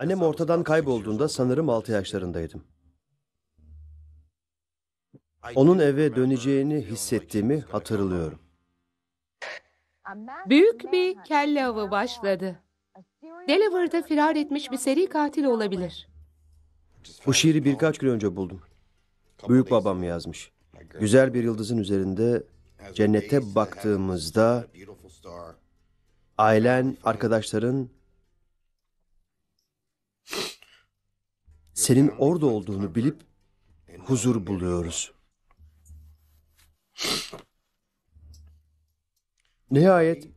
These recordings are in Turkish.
Annem ortadan kaybolduğunda sanırım 6 yaşlarındaydım. Onun eve döneceğini hissettiğimi hatırlıyorum. Büyük bir kelle avı başladı. Delaware'da firar etmiş bir seri katil olabilir. Bu şiiri birkaç gün önce buldum. Büyük babam yazmış. Güzel bir yıldızın üzerinde cennete baktığımızda ailen, arkadaşların senin orada olduğunu bilip huzur buluyoruz. Nihayet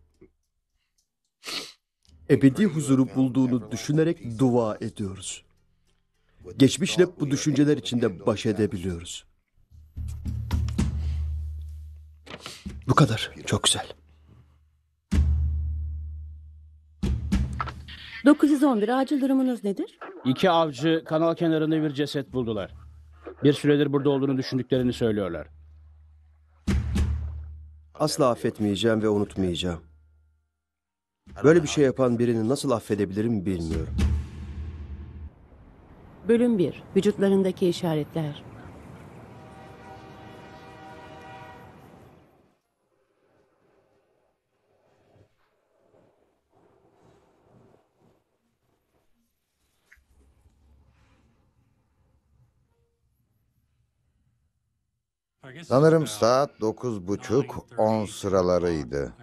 ebedi huzuru bulduğunu düşünerek dua ediyoruz. Geçmişle bu düşünceler içinde baş edebiliyoruz. Bu kadar. Çok güzel. 911 acil durumunuz nedir? İki avcı kanal kenarında bir ceset buldular. Bir süredir burada olduğunu düşündüklerini söylüyorlar. Asla affetmeyeceğim ve unutmayacağım. Böyle bir şey yapan birini nasıl affedebilirim bilmiyorum. Bölüm 1. Vücutlarındaki işaretler. Sanırım saat dokuz buçuk on sıralarıydı.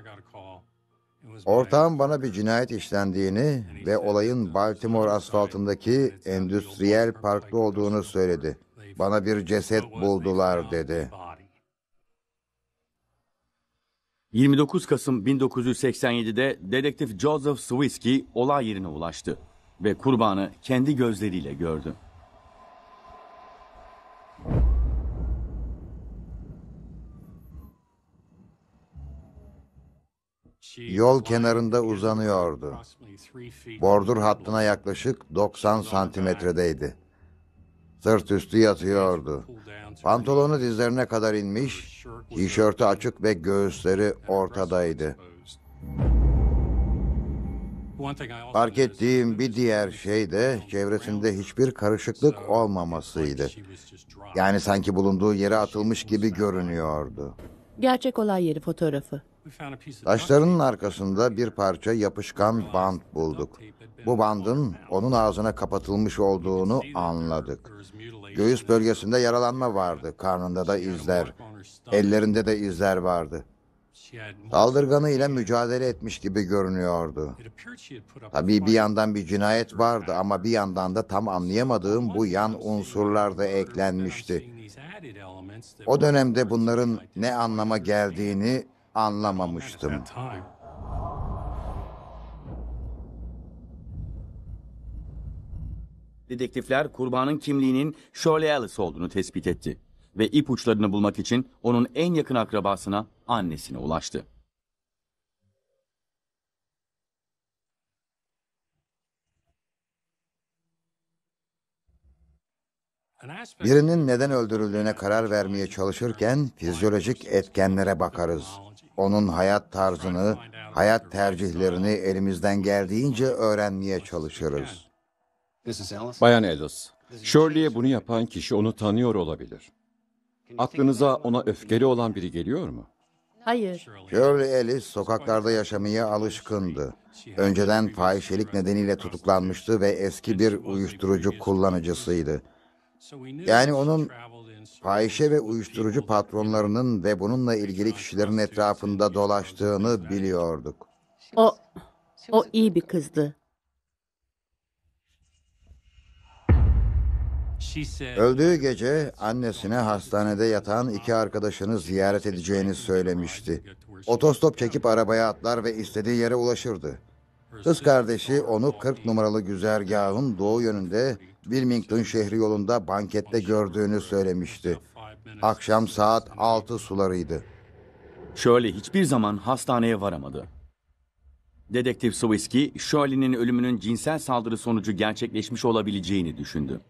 Ortağım bana bir cinayet işlendiğini ve olayın Baltimore asfaltındaki endüstriyel parkta olduğunu söyledi. Bana bir ceset buldular dedi. 29 Kasım 1987'de dedektif Joseph Swirsky olay yerine ulaştı ve kurbanı kendi gözleriyle gördü. Yol kenarında uzanıyordu. Bordür hattına yaklaşık 90 santimetredeydi. Sırt üstü yatıyordu. Pantolonu dizlerine kadar inmiş, tişörtü açık ve göğüsleri ortadaydı. Fark ettiğim bir diğer şey de çevresinde hiçbir karışıklık olmamasıydı. Yani sanki bulunduğu yere atılmış gibi görünüyordu. Gerçek olay yeri fotoğrafı. Taşlarının arkasında bir parça yapışkan bant bulduk. Bu bandın onun ağzına kapatılmış olduğunu anladık. Göğüs bölgesinde yaralanma vardı, karnında da izler, ellerinde de izler vardı. Saldırganı ile mücadele etmiş gibi görünüyordu. Tabii bir yandan bir cinayet vardı ama bir yandan da tam anlayamadığım bu yan unsurlar da eklenmişti. O dönemde bunların ne anlama geldiğini anlamamıştım. Dedektifler kurbanın kimliğinin Shirley Alice olduğunu tespit etti ve ipuçlarını bulmak için onun en yakın akrabasına, annesine ulaştı. Birinin neden öldürüldüğüne karar vermeye çalışırken fizyolojik etkenlere bakarız. Onun hayat tarzını, hayat tercihlerini elimizden geldiğince öğrenmeye çalışırız. Bayan Ellis, Shirley'e bunu yapan kişi onu tanıyor olabilir. Aklınıza ona öfkeli olan biri geliyor mu? Hayır. Shirley Ellis sokaklarda yaşamaya alışkındı. Önceden fahişelik nedeniyle tutuklanmıştı ve eski bir uyuşturucu kullanıcısıydı. Yani onun fahişe ve uyuşturucu patronlarının ve bununla ilgili kişilerin etrafında dolaştığını biliyorduk. O, o iyi bir kızdı. Öldüğü gece annesine hastanede yatan iki arkadaşını ziyaret edeceğini söylemişti. Otostop çekip arabaya atlar ve istediği yere ulaşırdı. Kız kardeşi onu 40 numaralı güzergahın doğu yönünde Wilmington şehri yolunda bankette gördüğünü söylemişti. Akşam saat 6 sularıydı. Shirley hiçbir zaman hastaneye varamadı. Dedektif Swirsky, Shirley'nin ölümünün cinsel saldırı sonucu gerçekleşmiş olabileceğini düşündü.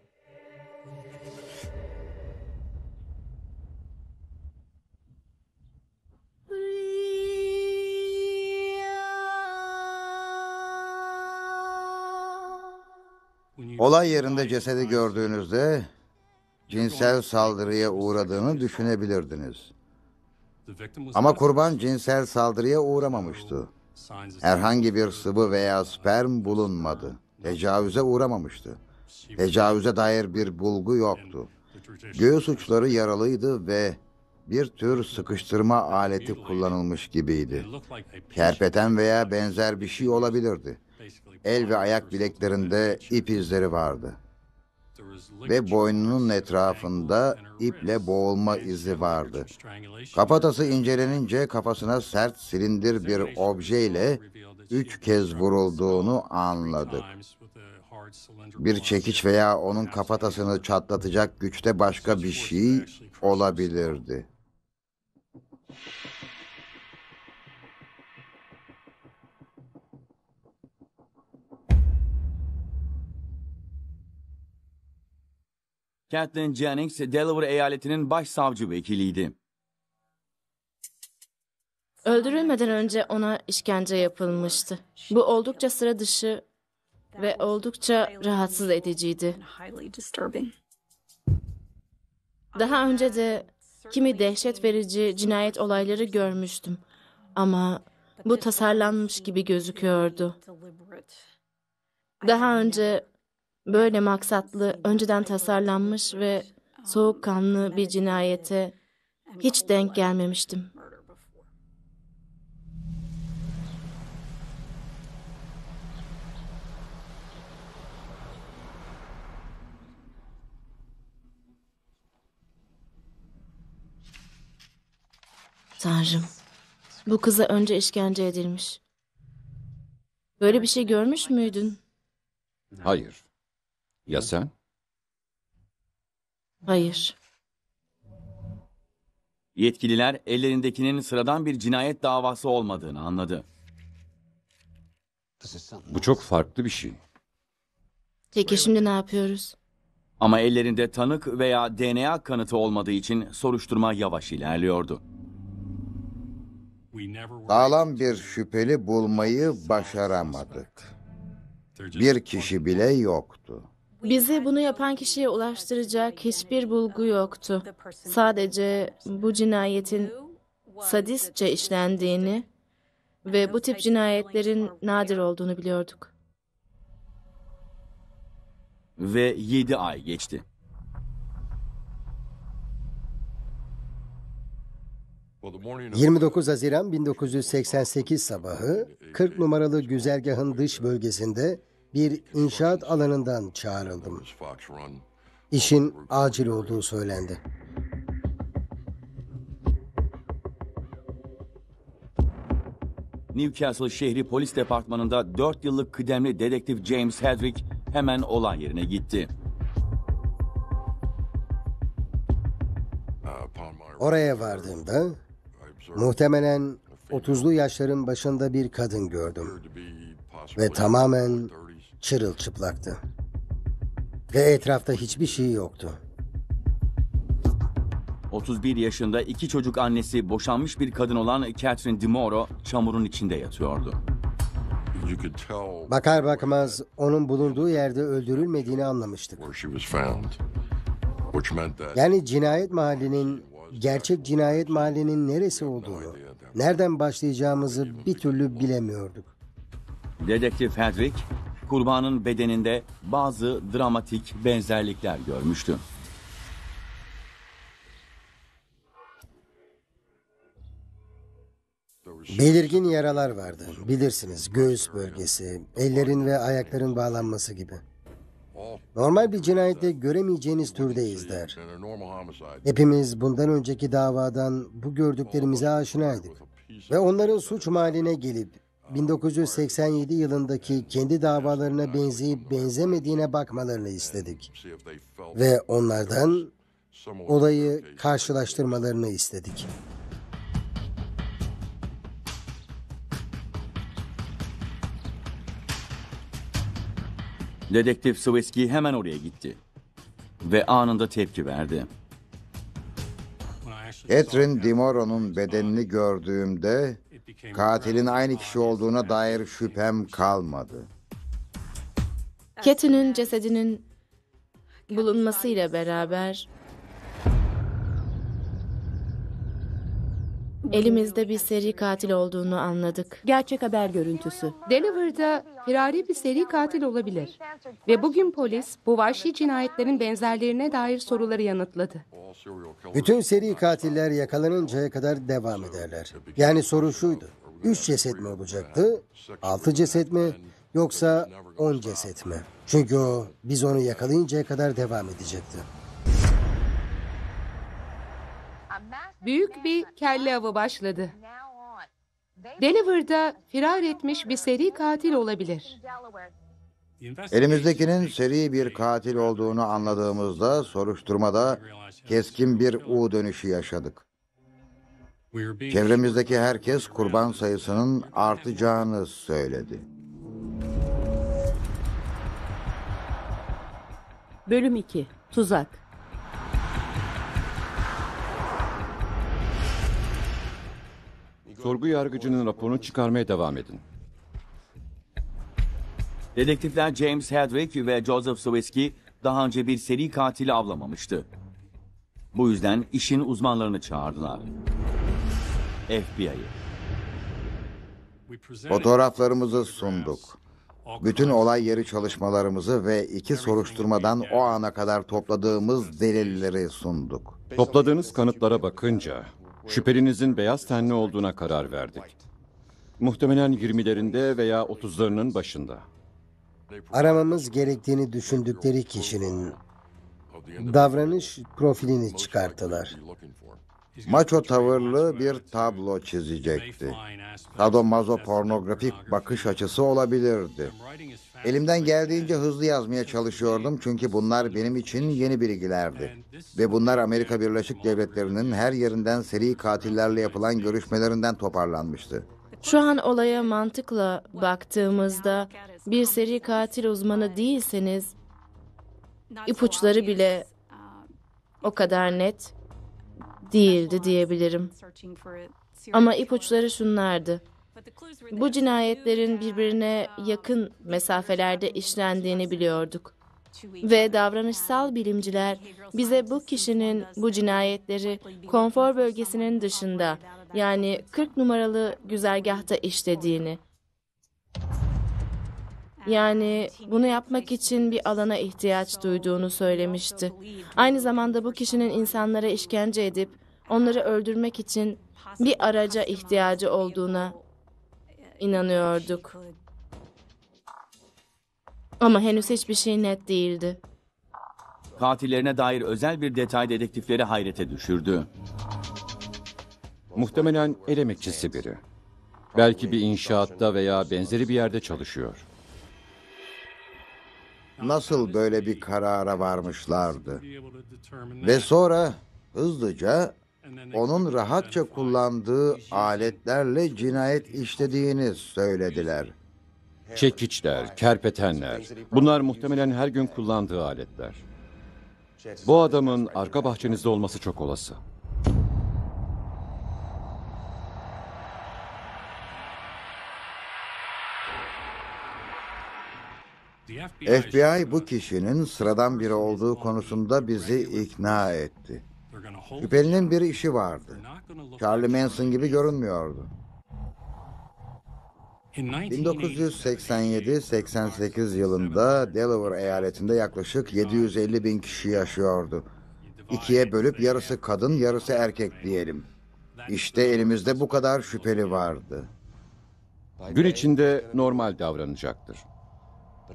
Olay yerinde cesedi gördüğünüzde cinsel saldırıya uğradığını düşünebilirdiniz. Ama kurban cinsel saldırıya uğramamıştı. Herhangi bir sıvı veya sperm bulunmadı. Tecavüze uğramamıştı. Tecavüze dair bir bulgu yoktu. Göğüs uçları yaralıydı ve bir tür sıkıştırma aleti kullanılmış gibiydi. Kerpeten veya benzer bir şey olabilirdi. El ve ayak bileklerinde ip izleri vardı. Ve boynunun etrafında iple boğulma izi vardı. Kafatası incelenince kafasına sert silindir bir objeyle üç kez vurulduğunu anladık. Bir çekiç veya onun kafatasını çatlatacak güçte başka bir şey olabilirdi. Kathleen Jennings, Delaware eyaletinin başsavcı vekiliydi. Öldürülmeden önce ona işkence yapılmıştı. Bu oldukça sıra dışı ve oldukça rahatsız ediciydi. Daha önce de kimi dehşet verici cinayet olayları görmüştüm. Ama bu tasarlanmış gibi gözüküyordu. Daha önce böyle maksatlı, önceden tasarlanmış ve soğukkanlı bir cinayete hiç denk gelmemiştim. Tanrım. Bu kıza önce işkence edilmiş. Böyle bir şey görmüş müydün? Hayır. Ya sen? Hayır. Yetkililer ellerindekinin sıradan bir cinayet davası olmadığını anladı. Bu çok farklı bir şey. Peki şimdi ne yapıyoruz? Ama ellerinde tanık veya DNA kanıtı olmadığı için soruşturma yavaş ilerliyordu. Sağlam bir şüpheli bulmayı başaramadık. Bir kişi bile yoktu. Bizi bunu yapan kişiye ulaştıracak hiçbir bulgu yoktu. Sadece bu cinayetin sadistçe işlendiğini ve bu tip cinayetlerin nadir olduğunu biliyorduk. Ve 7 ay geçti. Hı. 29 Haziran 1988 sabahı 40 numaralı güzergahın dış bölgesinde bir inşaat alanından çağrıldım. İşin acil olduğu söylendi. Newcastle şehri polis departmanında 4 yıllık kıdemli dedektif James Hedrick hemen olay yerine gitti. Oraya vardığımda muhtemelen 30'lu yaşların başında bir kadın gördüm ve tamamen çırılçıplaktı. Ve etrafta hiçbir şey yoktu. 31 yaşında iki çocuk annesi boşanmış bir kadın olan Catherine DeMoro çamurun içinde yatıyordu. Bakar bakmaz onun bulunduğu yerde öldürülmediğini anlamıştık. Yani cinayet mahallinin, gerçek cinayet mahallinin neresi olduğunu, nereden başlayacağımızı bir türlü bilemiyorduk. Dedektif Hedrick, kurbanın bedeninde bazı dramatik benzerlikler görmüştü. Belirgin yaralar vardı. Bilirsiniz göğüs bölgesi, ellerin ve ayakların bağlanması gibi. Normal bir cinayette göremeyeceğiniz türde izler. Hepimiz bundan önceki davadan bu gördüklerimize aşinaydık. Ve onların suç mahalline gelip 1987 yılındaki kendi davalarına benzeyip benzemediğine bakmalarını istedik. Ve onlardan olayı karşılaştırmalarını istedik. Dedektif Swirsky hemen oraya gitti. Ve anında tepki verdi. Catherine DeMoro'nun bedenini gördüğümde katilin aynı kişi olduğuna dair şüphem kalmadı. Kathy'nin cesedinin bulunmasıyla beraber elimizde bir seri katil olduğunu anladık. Gerçek haber görüntüsü. Delaware'da firari bir seri katil olabilir. Ve bugün polis bu vahşi cinayetlerin benzerlerine dair soruları yanıtladı. Bütün seri katiller yakalanıncaya kadar devam ederler. Yani soru şuydu. Üç ceset mi olacaktı? Altı ceset mi? Yoksa on ceset mi? Çünkü o biz onu yakalayıncaya kadar devam edecekti. Büyük bir kelle avı başladı. Delaware'da firar etmiş bir seri katil olabilir. Elimizdekinin seri bir katil olduğunu anladığımızda soruşturmada keskin bir U dönüşü yaşadık. Çevremizdeki herkes kurban sayısının artacağını söyledi. Bölüm 2. Tuzak. Sorgu yargıcının raporunu çıkarmaya devam edin. Dedektifler James Hedrick ve Joseph Swirsky daha önce bir seri katili avlamamıştı. Bu yüzden işin uzmanlarını çağırdılar. FBI'yi. Fotoğraflarımızı sunduk. Bütün olay yeri çalışmalarımızı ve iki soruşturmadan o ana kadar topladığımız delilleri sunduk. Topladığınız kanıtlara bakınca şüphelinizin beyaz tenli olduğuna karar verdik. Muhtemelen 20'lerinde veya 30'larının başında. Aramamız gerektiğini düşündükleri kişinin davranış profilini çıkarttılar. Maço tavırlı bir tablo çizecekti. Sadomazo pornografik bakış açısı olabilirdi. Elimden geldiğince hızlı yazmaya çalışıyordum çünkü bunlar benim için yeni bilgilerdi. Ve bunlar Amerika Birleşik Devletleri'nin her yerinden seri katillerle yapılan görüşmelerinden toparlanmıştı. Şu an olaya mantıkla baktığımızda bir seri katil uzmanı değilseniz ipuçları bile o kadar net değildi diyebilirim. Ama ipuçları şunlardı. Bu cinayetlerin birbirine yakın mesafelerde işlendiğini biliyorduk. Ve davranışsal bilimciler bize bu kişinin bu cinayetleri konfor bölgesinin dışında yani 40 numaralı güzergahta işlediğini yani bunu yapmak için bir alana ihtiyaç duyduğunu söylemişti. Aynı zamanda bu kişinin insanlara işkence edip onları öldürmek için bir araca ihtiyacı olduğuna inanıyorduk. Ama henüz hiçbir şey net değildi. Katillerine dair özel bir detay dedektifleri hayrete düşürdü. Muhtemelen el emekçisi biri. Belki bir inşaatta veya benzeri bir yerde çalışıyor. Nasıl böyle bir karara varmışlardı? Ve sonra hızlıca onun rahatça kullandığı aletlerle cinayet işlediğini söylediler. Çekiçler, kerpetenler. Bunlar muhtemelen her gün kullandığı aletler. Bu adamın arka bahçenizde olması çok olası. FBI bu kişinin sıradan biri olduğu konusunda bizi ikna etti. Şüphelinin bir işi vardı. Charlie Manson gibi görünmüyordu. 1987-88 yılında Delaware eyaletinde yaklaşık 750 bin kişi yaşıyordu. İkiye bölüp yarısı kadın yarısı erkek diyelim. İşte elimizde bu kadar şüpheli vardı. Gün içinde normal davranacaktır.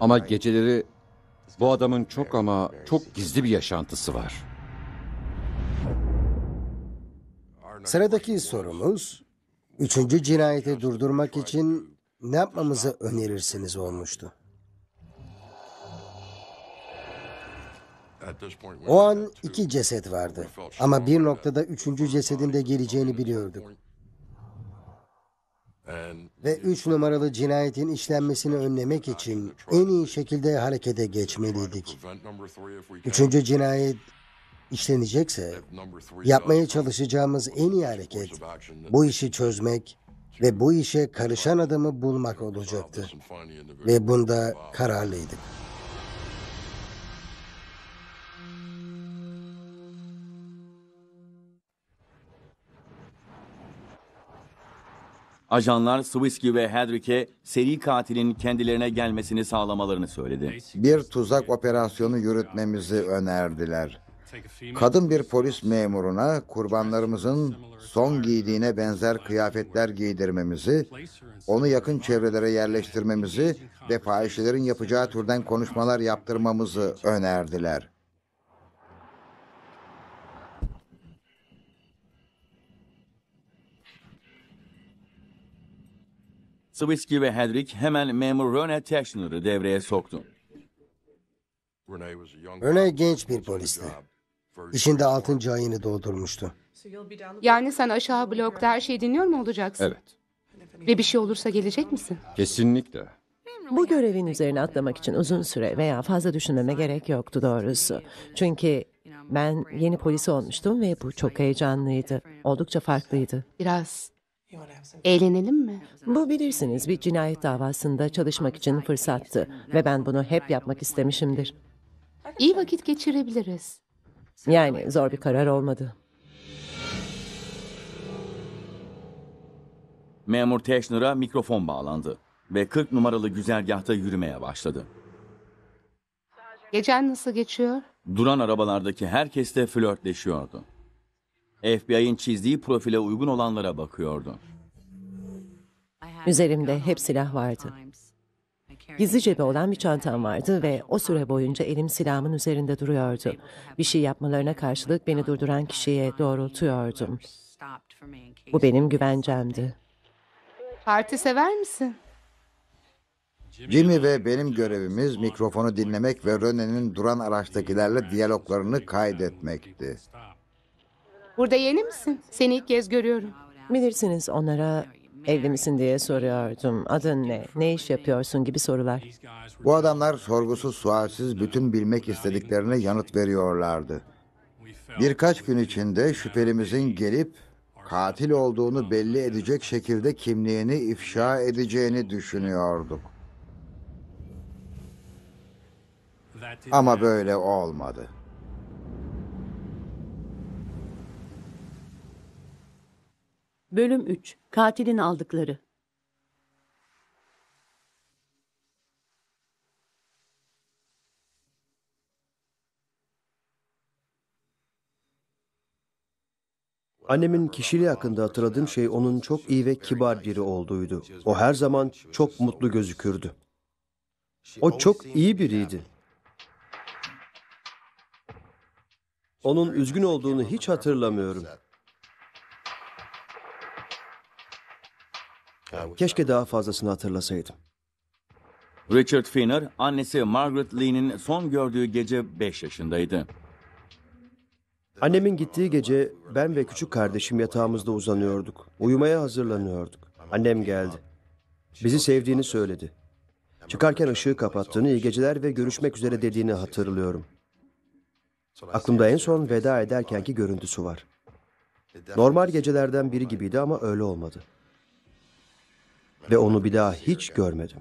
Ama geceleri bu adamın çok ama çok gizli bir yaşantısı var. Sıradaki sorumuz, üçüncü cinayeti durdurmak için ne yapmamızı önerirsiniz olmuştu. O an iki ceset vardı ama bir noktada üçüncü cesedin de geleceğini biliyorduk. Ve üç numaralı cinayetin işlenmesini önlemek için en iyi şekilde harekete geçmeliydik. Üçüncü cinayet işlenecekse yapmaya çalışacağımız en iyi hareket bu işi çözmek ve bu işe karışan adamı bulmak olacaktı. Ve bunda kararlıydık. Ajanlar Swiski ve Hedrick'e seri katilin kendilerine gelmesini sağlamalarını söyledi. Bir tuzak operasyonu yürütmemizi önerdiler. Kadın bir polis memuruna kurbanlarımızın son giydiğine benzer kıyafetler giydirmemizi, onu yakın çevrelere yerleştirmemizi ve fahişelerin yapacağı türden konuşmalar yaptırmamızı önerdiler. Swirsky ve Hedrick hemen memur Rene Teschner'ı devreye soktu. Rene genç bir polisti. İşinde altıncı ayını doldurmuştu. Yani sen aşağı blokta her şeyi dinliyor mu olacaksın? Evet, Ve bir şey olursa gelecek misin? kesinlikle. Bu görevin üzerine atlamak için uzun süre veya fazla düşünmeme gerek yoktu doğrusu. Çünkü ben yeni polis olmuştum ve bu çok heyecanlıydı. Oldukça farklıydı. Biraz eğlenelim mi? Bu bilirsiniz bir cinayet davasında çalışmak için fırsattı ve ben bunu hep yapmak istemişimdir. İyi vakit geçirebiliriz. Yani zor bir karar olmadı. Memur Teschner'a mikrofon bağlandı ve 40 numaralı güzergahta yürümeye başladı. Gecen nasıl geçiyor? Duran arabalardaki herkes de flörtleşiyordu. FBI'ın çizdiği profile uygun olanlara bakıyordu. Üzerimde hep silah vardı. Gizli cebi olan bir çantam vardı ve o süre boyunca elim silahımın üzerinde duruyordu. Bir şey yapmalarına karşılık beni durduran kişiye doğrultuyordum. Bu benim güvencemdi. Parti sever misin? Jimmy ve benim görevimiz mikrofonu dinlemek ve Rene'nin duran araçtakilerle diyaloglarını kaydetmekti. Burada yeni misin? Seni ilk kez görüyorum. Bilirsiniz onlara evli misin diye soruyordum. Adın ne, ne iş yapıyorsun gibi sorular. Bu adamlar sorgusuz sualsiz bütün bilmek istediklerine yanıt veriyorlardı. Birkaç gün içinde şüphelimizin gelip katil olduğunu belli edecek şekilde kimliğini ifşa edeceğini düşünüyorduk. Ama böyle olmadı. Bölüm 3. Katilin aldıkları. Annemin kişiliği hakkında hatırladığım şey onun çok iyi ve kibar biri olduğuydu. O her zaman çok mutlu gözükürdü. O çok iyi biriydi. Onun üzgün olduğunu hiç hatırlamıyorum. Keşke daha fazlasını hatırlasaydım. Richard Finner, annesi Margaret Lee'nin son gördüğü gece 5 yaşındaydı. Annemin gittiği gece ben ve küçük kardeşim yatağımızda uzanıyorduk. Uyumaya hazırlanıyorduk. Annem geldi. Bizi sevdiğini söyledi. Çıkarken ışığı kapattığını, iyi geceler ve görüşmek üzere dediğini hatırlıyorum. Aklımda en son veda ederkenki görüntüsü var. Normal gecelerden biri gibiydi ama öyle olmadı. Ve onu bir daha hiç görmedim.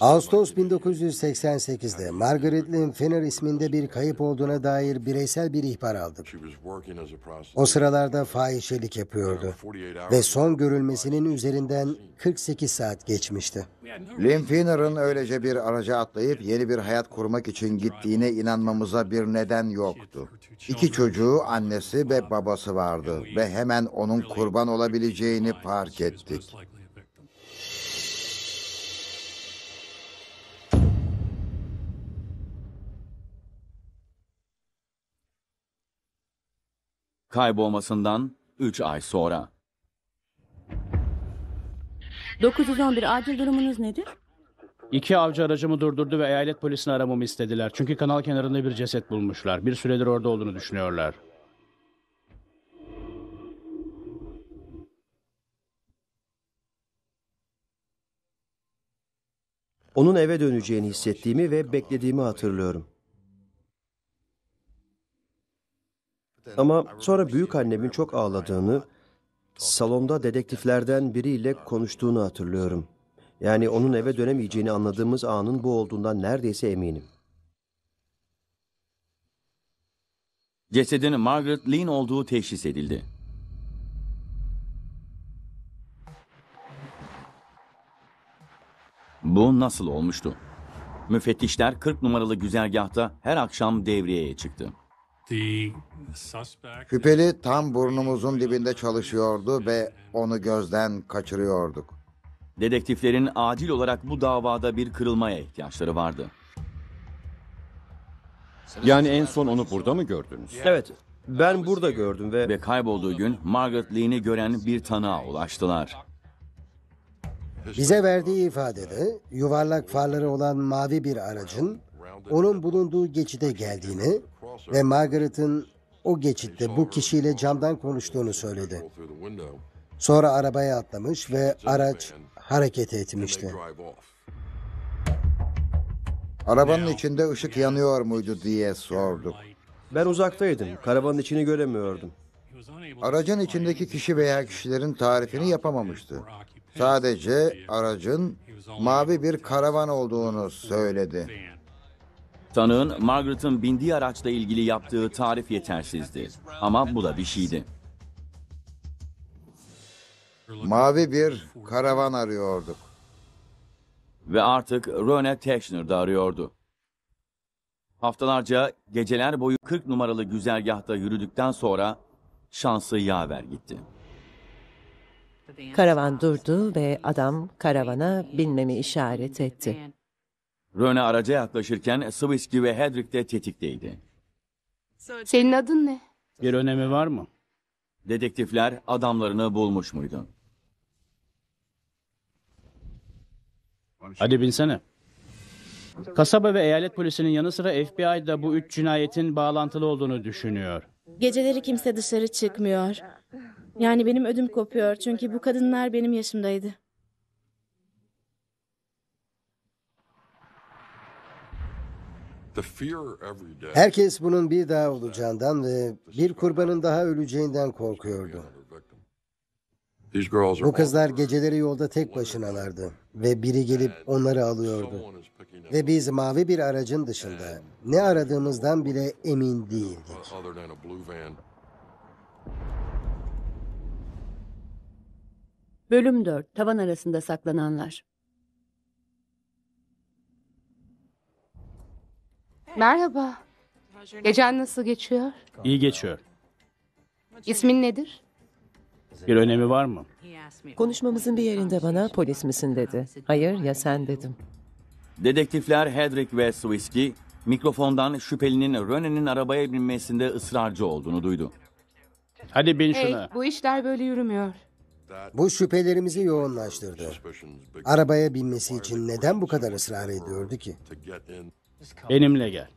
Ağustos 1988'de Margaret Lynn Fenner isminde bir kayıp olduğuna dair bireysel bir ihbar aldık. O sıralarda fahişelik yapıyordu ve son görülmesinin üzerinden 48 saat geçmişti. Lynn Finner'ın öylece bir araca atlayıp yeni bir hayat kurmak için gittiğine inanmamıza bir neden yoktu. İki çocuğu, annesi ve babası vardı ve hemen onun kurban olabileceğini fark ettik. Kaybolmasından 3 ay sonra. 911 acil durumunuz nedir? İki avcı aracımı durdurdu ve eyalet polisini aramamı istediler. Çünkü kanal kenarında bir ceset bulmuşlar. Bir süredir orada olduğunu düşünüyorlar. Onun eve döneceğini hissettiğimi ve beklediğimi hatırlıyorum. Ama sonra büyük annemin çok ağladığını, salonda dedektiflerden biriyle konuştuğunu hatırlıyorum. Yani onun eve dönemeyeceğini anladığımız anın bu olduğundan neredeyse eminim. Cesedin Margaret Lynn olduğu teşhis edildi. Bu nasıl olmuştu? Müfettişler 40 numaralı güzergahta her akşam devriyeye çıktı. Şüpheli tam burnumuzun dibinde çalışıyordu ve onu gözden kaçırıyorduk. Dedektiflerin acil olarak bu davada bir kırılmaya ihtiyaçları vardı. Yani en son onu burada mı gördünüz? Evet, ben burada gördüm ve Ve kaybolduğu gün Margaret Lee'ni gören bir tanığa ulaştılar. Bize verdiği ifadede yuvarlak farları olan mavi bir aracın onun bulunduğu geçide geldiğini ve Margaret'ın o geçitte bu kişiyle camdan konuştuğunu söyledi. Sonra arabaya atlamış ve araç hareket etmişti. Arabanın içinde ışık yanıyor muydu diye sorduk. ben uzaktaydım. Karavanın içini göremiyordum. Aracın içindeki kişi veya kişilerin tarifini yapamamıştı. Sadece aracın mavi bir karavan olduğunu söyledi. Tanığın Margaret'ın bindiği araçla ilgili yaptığı tarif yetersizdi. Ama bu da bir şeydi. Mavi bir karavan arıyorduk. Ve artık Rene Teschner da arıyordu. Haftalarca geceler boyu 40 numaralı güzergahta yürüdükten sonra şansı yaver gitti. Karavan durdu ve adam karavana binmemi işaret etti. Rene araca yaklaşırken Swirsky ve Hedrick de tetikteydi. Senin adın ne? Bir önemi var mı? Dedektifler adamlarını bulmuş muydu? Hadi binsene. Kasaba ve eyalet polisinin yanı sıra FBI da bu üç cinayetin bağlantılı olduğunu düşünüyor. Geceleri kimse dışarı çıkmıyor. Yani benim ödüm kopuyor çünkü bu kadınlar benim yaşımdaydı. Herkes bunun bir daha olacağından ve bir kurbanın daha öleceğinden korkuyordu. Bu kızlar geceleri yolda tek başınalardı ve biri gelip onları alıyordu. Ve biz mavi bir aracın dışında ne aradığımızdan bile emin değildik. Bölüm 4. Tavan arasında saklananlar. Merhaba. Gecen nasıl geçiyor? İyi geçiyor. İsmin nedir? Bir önemi var mı? Konuşmamızın bir yerinde bana polis misin dedi. Hayır ya sen dedim. Dedektifler Hedrick ve Swirsky mikrofondan şüphelinin Rene'nin arabaya binmesinde ısrarcı olduğunu duydu. Hadi bin Hey, şuna. bu işler böyle yürümüyor. Bu şüphelerimizi yoğunlaştırdı. Arabaya binmesi için neden bu kadar ısrar ediyordu ki? Benimle gel.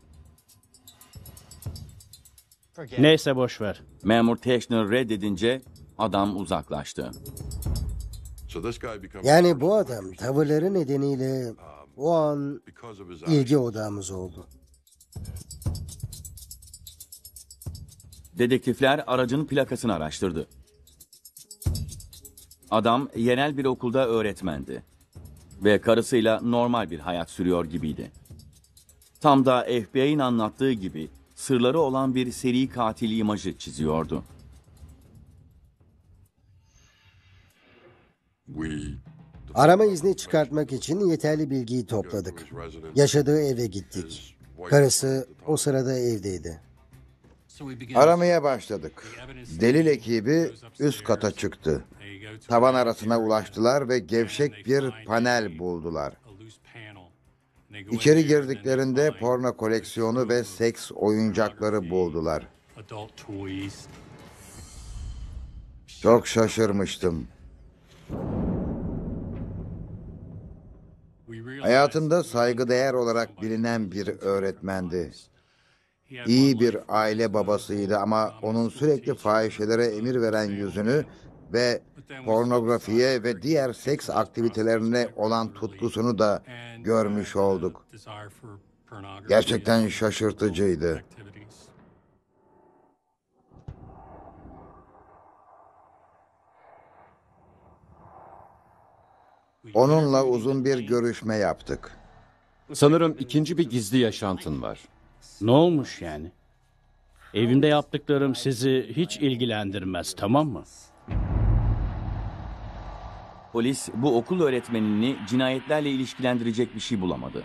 Neyse boş ver. Memur Teschner reddedince adam uzaklaştı. Yani bu adam tavırları nedeniyle o an ilgi odağımız oldu. Dedektifler aracın plakasını araştırdı. Adam yerel bir okulda öğretmendi. Ve karısıyla normal bir hayat sürüyor gibiydi. Tam da FBI'nin anlattığı gibi sırları olan bir seri katil imajı çiziyordu. Arama izni çıkartmak için yeterli bilgiyi topladık. Yaşadığı eve gittik. Karısı o sırada evdeydi. Aramaya başladık. Delil ekibi üst kata çıktı. Tavan arasına ulaştılar ve gevşek bir panel buldular. İçeri girdiklerinde porno koleksiyonu ve seks oyuncakları buldular. Çok şaşırmıştım. Hayatında saygıdeğer olarak bilinen bir öğretmendi. İyi bir aile babasıydı ama onun sürekli fahişelere emir veren yüzünü ve pornografiye ve diğer seks aktivitelerine olan tutkusunu da görmüş olduk. Gerçekten şaşırtıcıydı. Onunla uzun bir görüşme yaptık. Sanırım ikinci bir gizli yaşantın var. Ne olmuş yani? Evimde yaptıklarım sizi hiç ilgilendirmez tamam mı? Polis bu okul öğretmenini cinayetlerle ilişkilendirecek bir şey bulamadı.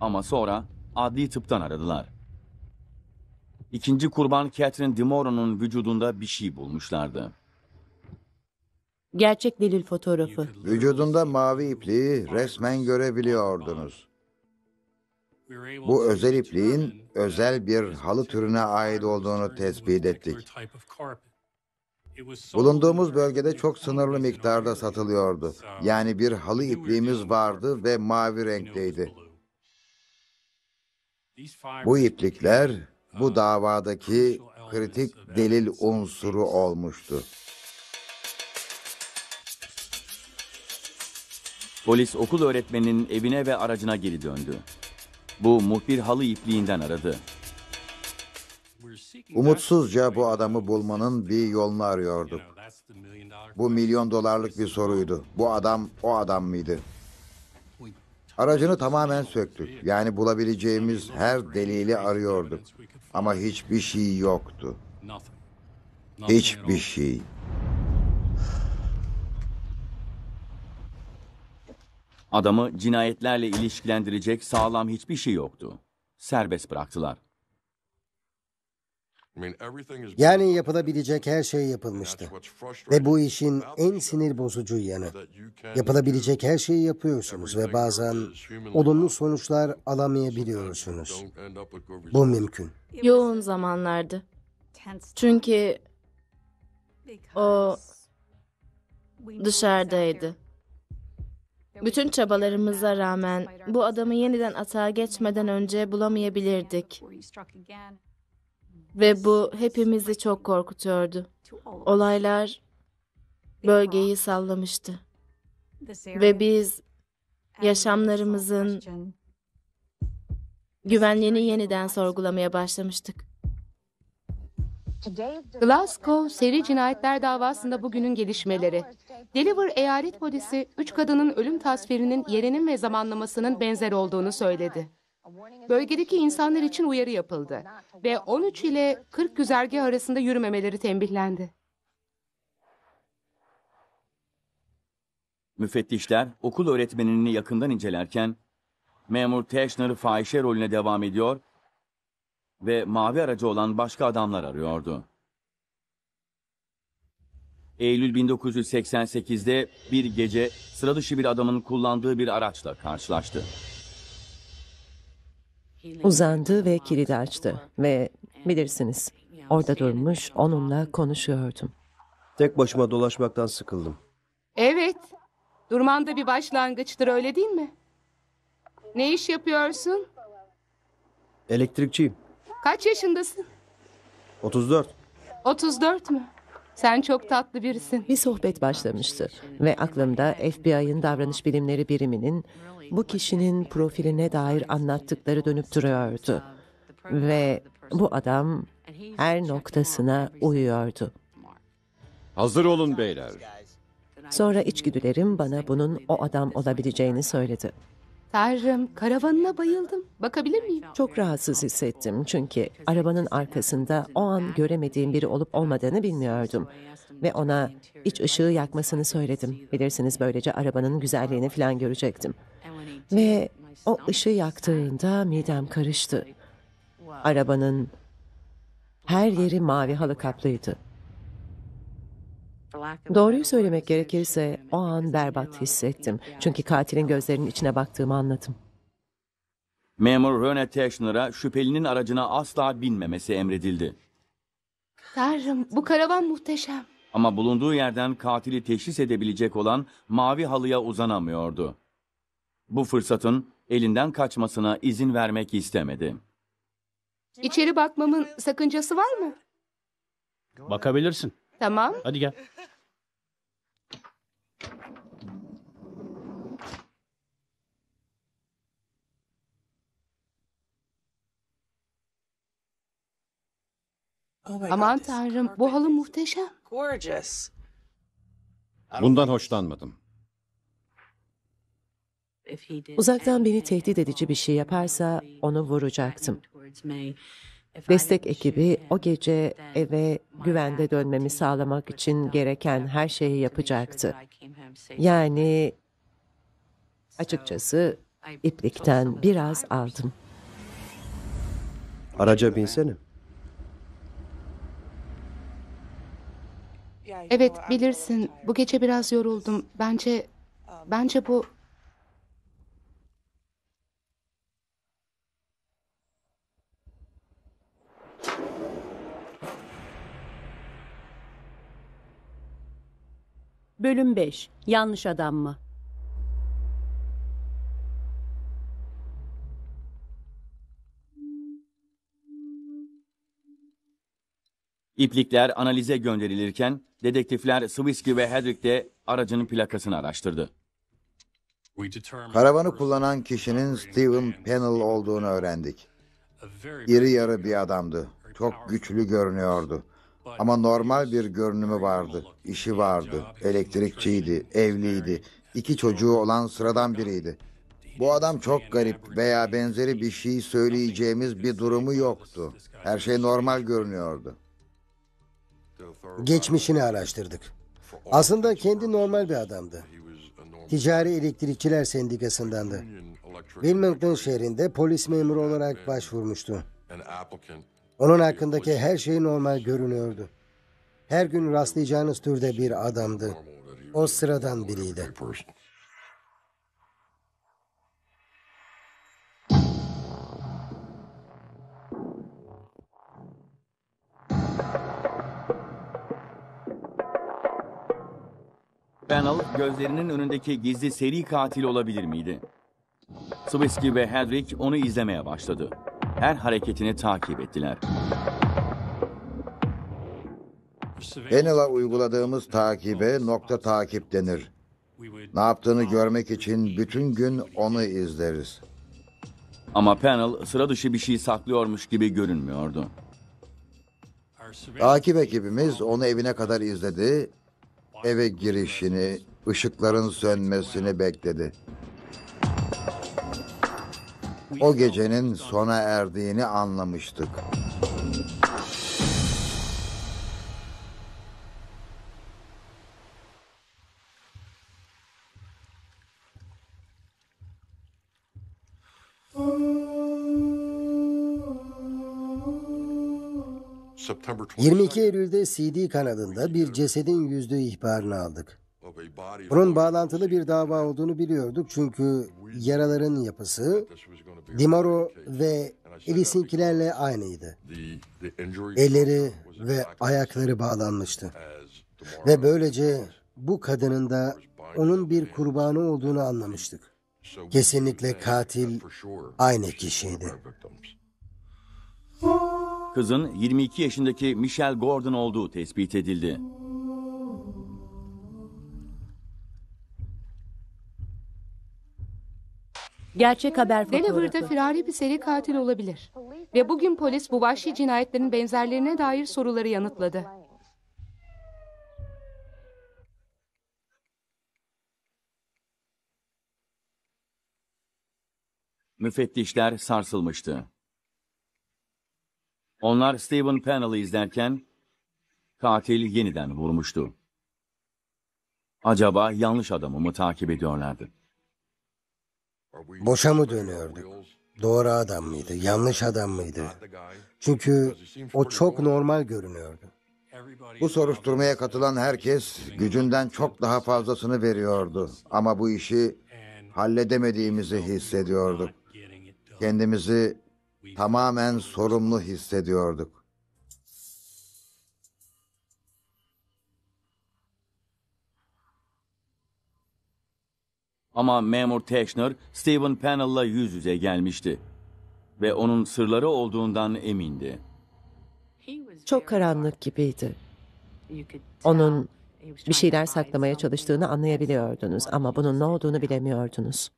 Ama sonra adli tıptan aradılar. İkinci kurban Catherine DeMoro'nun vücudunda bir şey bulmuşlardı. Gerçek delil fotoğrafı. Vücudunda mavi ipliği resmen görebiliyordunuz. Bu özel ipliğin özel bir halı türüne ait olduğunu tespit ettik. Bulunduğumuz bölgede çok sınırlı miktarda satılıyordu. Yani bir halı ipliğimiz vardı ve mavi renkteydi. Bu iplikler bu davadaki kritik delil unsuru olmuştu. Polis okul öğretmeninin evine ve aracına geri döndü. Bu muhbir halı ipliğinden aradı. Umutsuzca bu adamı bulmanın bir yolunu arıyorduk. Bu milyon dolarlık bir soruydu. Bu adam o adam mıydı? Aracını tamamen söktük. Yani bulabileceğimiz her delili arıyorduk. Ama hiçbir şey yoktu. Hiçbir şey. Adamı cinayetlerle ilişkilendirecek sağlam hiçbir şey yoktu. Serbest bıraktılar. Yani yapılabilecek her şey yapılmıştı. Ve bu işin en sinir bozucu yanı. Yapılabilecek her şeyi yapıyorsunuz ve bazen olumlu sonuçlar alamayabiliyorsunuz. Bu mümkün. Yoğun zamanlardı. Çünkü o dışarıdaydı. Bütün çabalarımıza rağmen bu adamı yeniden atağa geçmeden önce bulamayabilirdik. Ve bu hepimizi çok korkutuyordu. Olaylar bölgeyi sallamıştı. Ve biz yaşamlarımızın güvenliğini yeniden sorgulamaya başlamıştık. Glasgow seri cinayetler davasında bugünün gelişmeleri. Delaware eyalet polisi üç kadının ölüm tasvirinin yerinin ve zamanlamasının benzer olduğunu söyledi. Bölgedeki insanlar için uyarı yapıldı ve 13 ile 40 güzergah arasında yürümemeleri tembihlendi. Müfettişler okul öğretmenini yakından incelerken memur Teşner fahişe rolüne devam ediyor ve mavi aracı olan başka adamlar arıyordu. Eylül 1988'de bir gece sıra dışı bir adamın kullandığı bir araçla karşılaştı. Uzandı ve kilidi açtı ve bilirsiniz orada durmuş onunla konuşuyordum. Tek başıma dolaşmaktan sıkıldım. Evet, durman da bir başlangıçtır öyle değil mi? Ne iş yapıyorsun? Elektrikçiyim. Kaç yaşındasın? 34. 34 mü? Sen çok tatlı birisin. Bir sohbet başlamıştı ve aklımda FBI'ın davranış bilimleri biriminin bu kişinin profiline dair anlattıkları dönüp duruyordu. Ve bu adam her noktasına uyuyordu. Hazır olun beyler. Sonra içgüdülerim bana bunun o adam olabileceğini söyledi. Tanrım, karavanına bayıldım. Bakabilir miyim? Çok rahatsız hissettim çünkü arabanın arkasında o an göremediğim biri olup olmadığını bilmiyordum. Ve ona iç ışığı yakmasını söyledim. Bilirsiniz böylece arabanın güzelliğini falan görecektim. Ve o ışığı yaktığında midem karıştı. Arabanın her yeri mavi halı kaplıydı. Doğruyu söylemek gerekirse o an berbat hissettim. Çünkü katilin gözlerinin içine baktığımı anladım. Memur Rene Teşner'a şüphelinin aracına asla binmemesi emredildi. Tanrım, bu karavan muhteşem. Ama bulunduğu yerden katili teşhis edebilecek olan mavi halıya uzanamıyordu. Bu fırsatın elinden kaçmasına izin vermek istemedi. İçeri bakmamın sakıncası var mı? Bakabilirsin. Tamam. Hadi gel. Aman tanrım, bu halı muhteşem. Gorgeous. Bundan hoşlanmadım. Uzaktan beni tehdit edici bir şey yaparsa onu vuracaktım. Destek ekibi o gece eve güvende dönmemi sağlamak için gereken her şeyi yapacaktı. Yani açıkçası iplikten biraz aldım. Araca binsene. Evet bilirsin bu gece biraz yoruldum. Bence bence bu Bölüm 5. Yanlış adam mı? İplikler analize gönderilirken dedektifler Swirsky ve Hedrick de aracının plakasını araştırdı. Karavanı kullanan kişinin Steven Pennell olduğunu öğrendik. İri yarı bir adamdı. Çok güçlü görünüyordu. Ama normal bir görünümü vardı. İşi vardı. Elektrikçiydi, evliydi. İki çocuğu olan sıradan biriydi. Bu adam çok garip veya benzeri bir şey söyleyeceğimiz bir durumu yoktu. Her şey normal görünüyordu. Geçmişini araştırdık. Aslında kendi normal bir adamdı. Ticari Elektrikçiler Sendikası'ndandı. Wilmington şehrinde polis memuru olarak başvurmuştu. Onun hakkındaki her şey normal görünüyordu. Her gün rastlayacağınız türde bir adamdı. O sıradan biriydi. Panel gözlerinin önündeki gizli seri katil olabilir miydi? Swirsky ve Hedrick onu izlemeye başladı. Her hareketini takip ettiler. Pennell'a uyguladığımız takibe nokta takip denir. Ne yaptığını görmek için bütün gün onu izleriz. Ama Panel sıra dışı bir şey saklıyormuş gibi görünmüyordu. Takip ekibimiz onu evine kadar izledi. Eve girişini, ışıkların sönmesini bekledi. O gecenin sona erdiğini anlamıştık. September 22 Eylül'de CD kanalında bir cesedin yüzdüğü ihbarını aldık. Bunun bağlantılı bir dava olduğunu biliyorduk çünkü yaraların yapısı Dimaro ve Elis'inkilerle aynıydı. Elleri ve ayakları bağlanmıştı. Ve böylece bu kadının da onun bir kurbanı olduğunu anlamıştık. Kesinlikle katil aynı kişiydi. Kızın 22 yaşındaki Michelle Gordon olduğu tespit edildi. Gerçek haber Delaware'da fotoğrafı. firari bir seri katil olabilir. Ve bugün polis bu vahşi cinayetlerin benzerlerine dair soruları yanıtladı. Müfettişler sarsılmıştı. Onlar Stephen Pennell'ı izlerken katil yeniden vurmuştu. Acaba yanlış adamı mı takip ediyorlardı? Boşa mı dönüyorduk? Doğru adam mıydı? Yanlış adam mıydı? Çünkü o çok normal görünüyordu. Bu soruşturmaya katılan herkes gücünden çok daha fazlasını veriyordu. Ama bu işi halledemediğimizi hissediyorduk. Kendimizi tamamen sorumlu hissediyorduk. Ama memur Teşner, Stephen Pennell'la yüz yüze gelmişti. Ve onun sırları olduğundan emindi. Çok karanlık gibiydi. Onun bir şeyler saklamaya çalıştığını anlayabiliyordunuz ama bunun ne olduğunu bilemiyordunuz.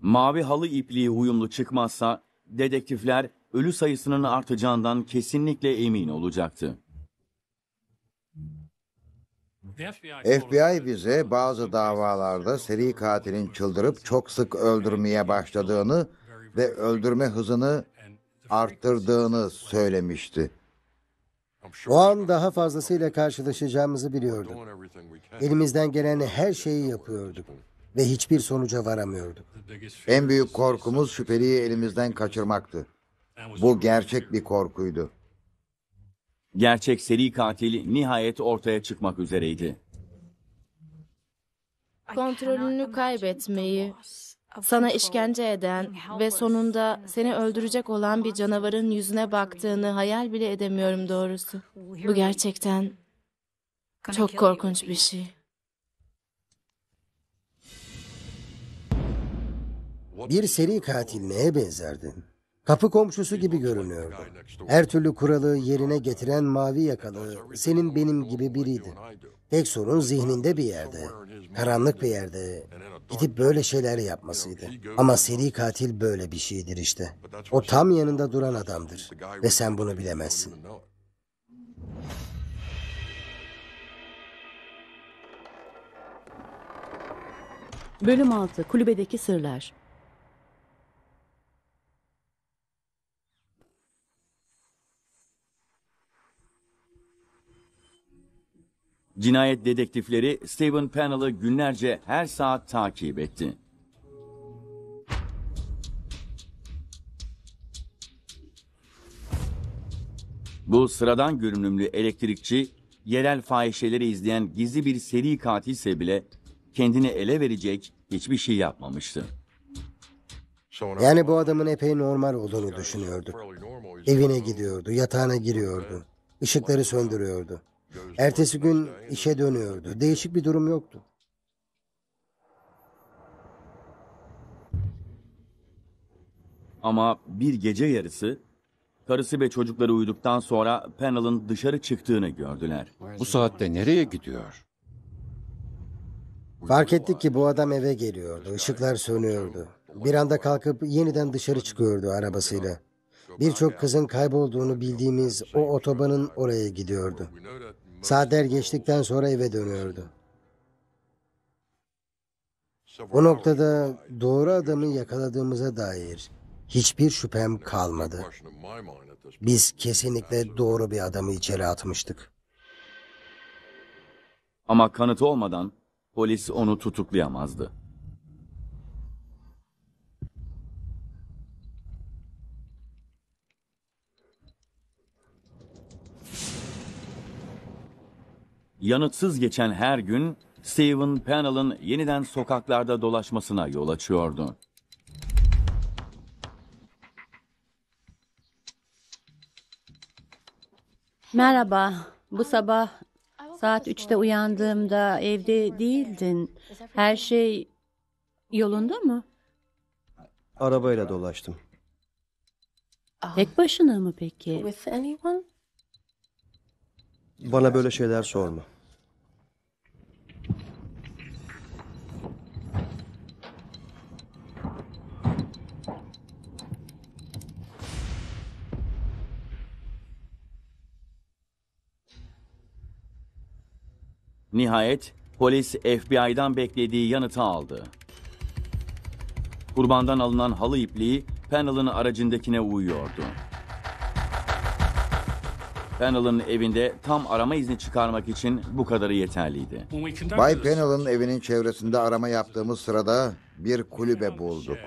Mavi halı ipliği uyumlu çıkmazsa dedektifler ölü sayısının artacağından kesinlikle emin olacaktı. FBI bize bazı davalarda seri katilin çıldırıp çok sık öldürmeye başladığını ve öldürme hızını arttırdığını söylemişti. O an daha fazlasıyla karşılaşacağımızı biliyorduk. Elimizden gelen her şeyi yapıyorduk ve hiçbir sonuca varamıyorduk. En büyük korkumuz şüpheliyi elimizden kaçırmaktı. Bu gerçek bir korkuydu. Gerçek seri katil nihayet ortaya çıkmak üzereydi. Kontrolünü kaybetmeyi, sana işkence eden ve sonunda seni öldürecek olan bir canavarın yüzüne baktığını hayal bile edemiyorum doğrusu. Bu gerçekten çok korkunç bir şey. Bir seri katil neye benzerdi? Kapı komşusu gibi görünüyordu. Her türlü kuralı yerine getiren mavi yakalı senin benim gibi biriydi. Tek sorun zihninde bir yerde, karanlık bir yerde gidip böyle şeyler yapmasıydı. Ama seri katil böyle bir şeydir işte. O tam yanında duran adamdır ve sen bunu bilemezsin. Bölüm 6. Kulübedeki sırlar. Cinayet dedektifleri Steven Pennell'ı günlerce her saat takip etti. Bu sıradan görünümlü elektrikçi, yerel fahişeleri izleyen gizli bir seri katilse bile kendini ele verecek hiçbir şey yapmamıştı. Yani bu adamın epey normal olduğunu düşünüyorduk. Evine gidiyordu, yatağına giriyordu, ışıkları söndürüyordu. Ertesi gün işe dönüyordu. Değişik bir durum yoktu. Ama bir gece yarısı karısı ve çocukları uyuduktan sonra Pennell'ın dışarı çıktığını gördüler. Bu saatte nereye gidiyor? Fark ettik ki bu adam eve geliyordu. Işıklar sönüyordu. Bir anda kalkıp yeniden dışarı çıkıyordu arabasıyla. Birçok kızın kaybolduğunu bildiğimiz o otobanın oraya gidiyordu. Saatler geçtikten sonra eve dönüyordu. Bu noktada doğru adamı yakaladığımıza dair hiçbir şüphem kalmadı. Biz kesinlikle doğru bir adamı içeri atmıştık. Ama kanıtı olmadan polis onu tutuklayamazdı. Yanıtsız geçen her gün Steven Pennell'ın yeniden sokaklarda dolaşmasına yol açıyordu. Merhaba. Bu sabah saat 3'te uyandığımda evde değildin. Her şey yolunda mı? Arabayla dolaştım. Tek başına mı peki? Bana böyle şeyler sorma. Nihayet polis FBI'dan beklediği yanıtı aldı. Kurbandan alınan halı ipliği Pennell'ın aracındakine uyuyordu. Pennell'ın evinde tam arama izni çıkarmak için bu kadarı yeterliydi. Bay Pennell'ın evinin çevresinde arama yaptığımız sırada bir kulübe bulduk.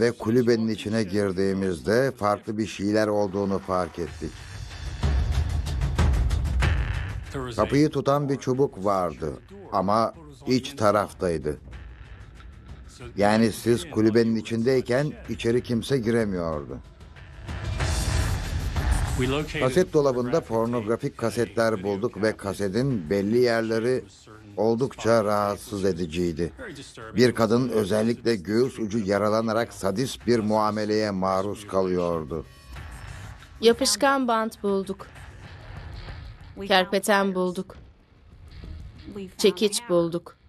Ve kulübenin içine girdiğimizde farklı bir şeyler olduğunu fark ettik. Kapıyı tutan bir çubuk vardı ama iç taraftaydı. Yani siz kulübenin içindeyken içeri kimse giremiyordu. Kaset dolabında pornografik kasetler bulduk ve kasetin belli yerleri oldukça rahatsız ediciydi. Bir kadın özellikle göğüs ucu yaralanarak sadist bir muameleye maruz kalıyordu. Yapışkan bant bulduk. Kerpeten bulduk. Çekiç bulduk.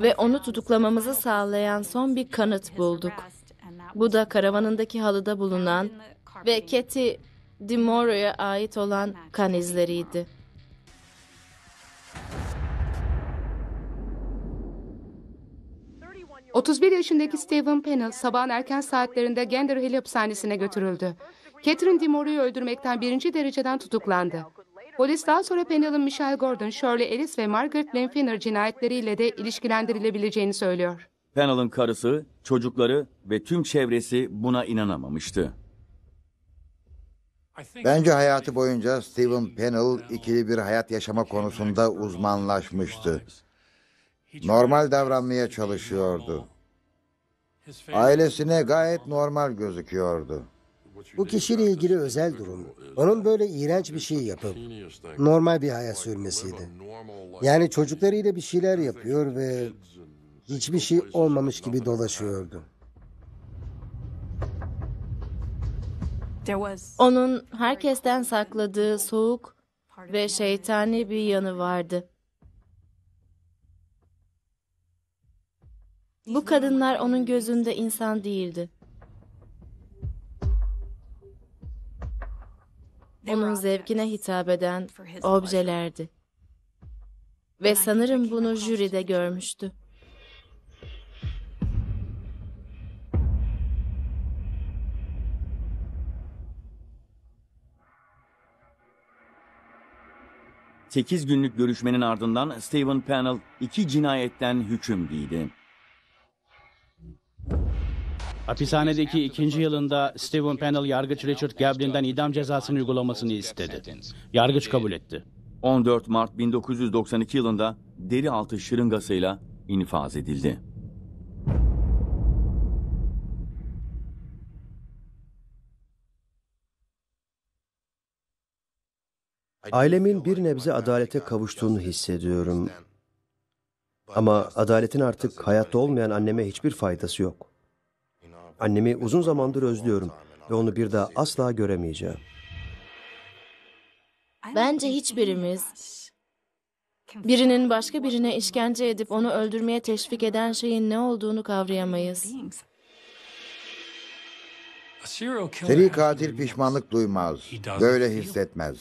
Ve onu tutuklamamızı sağlayan son bir kanıt bulduk. Bu da karavanındaki halıda bulunan ve Keti Dimoro'ya ait olan kan izleriydi. ...31 yaşındaki Stephen Pennell sabahın erken saatlerinde Gander Hill hapishanesine götürüldü. Catherine Dimoro'yu öldürmekten birinci dereceden tutuklandı. Polis daha sonra Pennell'ın Michelle Gordon, Shirley Ellis ve Margaret Lenfiner cinayetleriyle de ilişkilendirilebileceğini söylüyor. Pennell'ın karısı, çocukları ve tüm çevresi buna inanamamıştı. Bence hayatı boyunca Steven Pennell ikili bir hayat yaşama konusunda uzmanlaşmıştı. Normal davranmaya çalışıyordu. Ailesine gayet normal gözüküyordu. Bu kişiyle ilgili özel durum. Onun böyle iğrenç bir şey yapıp normal bir hayat sürmesiydi. Yani çocuklarıyla bir şeyler yapıyor ve hiçbir şey olmamış gibi dolaşıyordu. Onun herkesten sakladığı soğuk ve şeytani bir yanı vardı. Bu kadınlar onun gözünde insan değildi. Onun zevkine hitap eden objelerdi. Ve sanırım bunu jüride görmüştü. Sekiz günlük görüşmenin ardından Stephen Pennell iki cinayetten hüküm giydi. Hapishanedeki ikinci yılında Stephen Pennell yargıç Richard Gablin'den idam cezasını uygulamasını istedi. Yargıç kabul etti. 14 Mart 1992 yılında deri altı şırıngasıyla infaz edildi. Ailemin bir nebze adalete kavuştuğunu hissediyorum. Ama adaletin artık hayatta olmayan anneme hiçbir faydası yok. Annemi uzun zamandır özlüyorum ve onu bir daha asla göremeyeceğim. Bence hiçbirimiz birinin başka birine işkence edip onu öldürmeye teşvik eden şeyin ne olduğunu kavrayamayız. Seri katil pişmanlık duymaz, böyle hissetmez.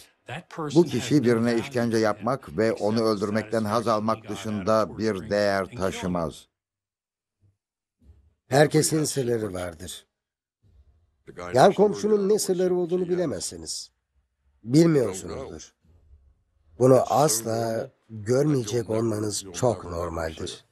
Bu kişi birine işkence yapmak ve onu öldürmekten haz almak dışında bir değer taşımaz. Herkesin sırları vardır. Yan komşunun ne sırları olduğunu bilemezsiniz. Bilmiyorsunuzdur. Bunu asla görmeyecek olmanız çok normaldir.